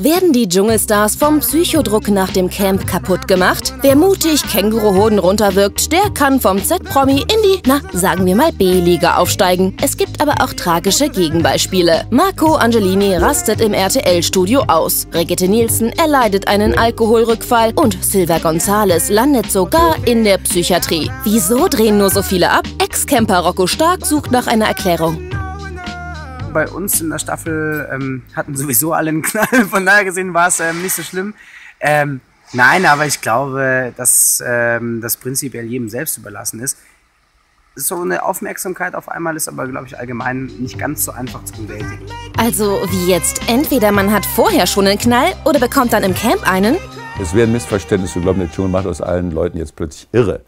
Werden die Dschungelstars vom Psychodruck nach dem Camp kaputt gemacht? Wer mutig Känguruhoden runterwirkt, der kann vom Z-Promi in die, na, sagen wir mal B-Liga aufsteigen. Es gibt aber auch tragische Gegenbeispiele. Marco Angelini rastet im RTL-Studio aus. Brigitte Nielsen erleidet einen Alkoholrückfall und Silva Gonzales landet sogar in der Psychiatrie. Wieso drehen nur so viele ab? Ex-Camper Rocco Stark sucht nach einer Erklärung bei uns in der Staffel ähm, hatten sowieso alle einen Knall, von daher gesehen war es ähm, nicht so schlimm. Ähm, nein, aber ich glaube, dass ähm, das prinzipiell jedem selbst überlassen ist. So eine Aufmerksamkeit auf einmal ist aber, glaube ich, allgemein nicht ganz so einfach zu bewältigen. Also wie jetzt, entweder man hat vorher schon einen Knall oder bekommt dann im Camp einen? Es werden Missverständnisse. Wir glauben, der Dschungel macht aus allen Leuten jetzt plötzlich irre.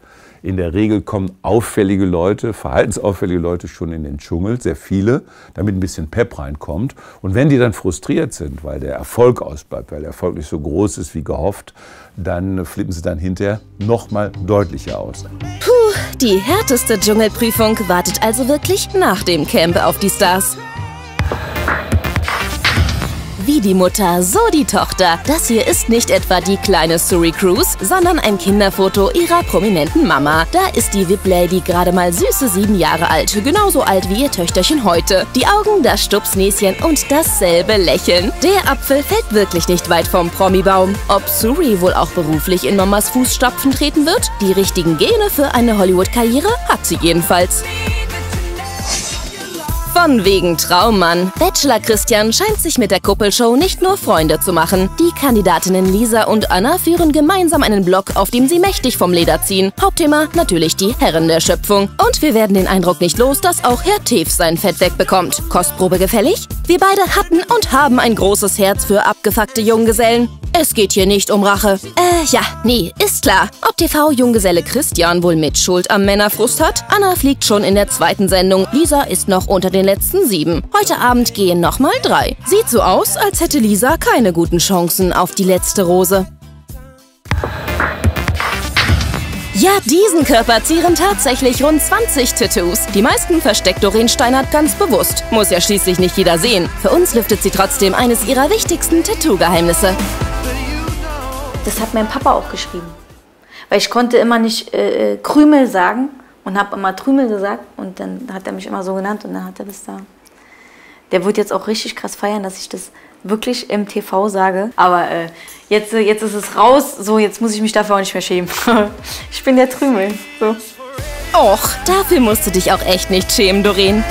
In der Regel kommen auffällige Leute, verhaltensauffällige Leute schon in den Dschungel, sehr viele, damit ein bisschen Pep reinkommt. Und wenn die dann frustriert sind, weil der Erfolg ausbleibt, weil der Erfolg nicht so groß ist wie gehofft, dann flippen sie dann hinterher noch mal deutlicher aus. Puh, die härteste Dschungelprüfung wartet also wirklich nach dem Camp auf die Stars. Wie die Mutter, so die Tochter. Das hier ist nicht etwa die kleine Surrey Cruise, sondern ein Kinderfoto ihrer prominenten Mama. Da ist die VIP-Lady gerade mal süße sieben Jahre alt, genauso alt wie ihr Töchterchen heute. Die Augen, das Stupsnäschen und dasselbe Lächeln. Der Apfel fällt wirklich nicht weit vom Promi-Baum. Ob Surrey wohl auch beruflich in Mamas Fußstapfen treten wird? Die richtigen Gene für eine Hollywood-Karriere hat sie jedenfalls. Von wegen Traummann. Bachelor Christian scheint sich mit der Kuppelshow nicht nur Freunde zu machen. Die Kandidatinnen Lisa und Anna führen gemeinsam einen Blog, auf dem sie mächtig vom Leder ziehen. Hauptthema natürlich die Herren der Schöpfung. Und wir werden den Eindruck nicht los, dass auch Herr Teef sein Fett wegbekommt. Kostprobe gefällig? Wir beide hatten und haben ein großes Herz für abgefuckte Junggesellen. Es geht hier nicht um Rache. Äh, ja, nee, ist klar. Ob TV-Junggeselle Christian wohl mit Schuld am Männerfrust hat? Anna fliegt schon in der zweiten Sendung. Lisa ist noch unter den letzten sieben. Heute Abend gehen nochmal drei. Sieht so aus, als hätte Lisa keine guten Chancen auf die letzte Rose. Ja, diesen Körper zieren tatsächlich rund 20 Tattoos. Die meisten versteckt Doreen Steinert ganz bewusst. Muss ja schließlich nicht jeder sehen. Für uns lüftet sie trotzdem eines ihrer wichtigsten Tattoo-Geheimnisse. Das hat mein Papa auch geschrieben. Weil ich konnte immer nicht äh, äh Krümel sagen und habe immer Trümel gesagt und dann hat er mich immer so genannt und dann hat er das da. Der wird jetzt auch richtig krass feiern, dass ich das wirklich im TV sage. Aber äh, jetzt, äh, jetzt ist es raus, so jetzt muss ich mich dafür auch nicht mehr schämen. ich bin der Trümel. So. Och, dafür musst du dich auch echt nicht schämen, Doreen.